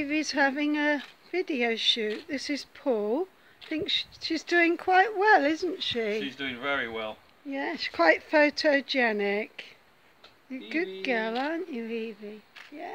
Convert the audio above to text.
Evie's having a video shoot. This is Paul. I think she's doing quite well, isn't she? She's doing very well. Yeah, she's quite photogenic. You're a good girl, aren't you, Evie? Yeah.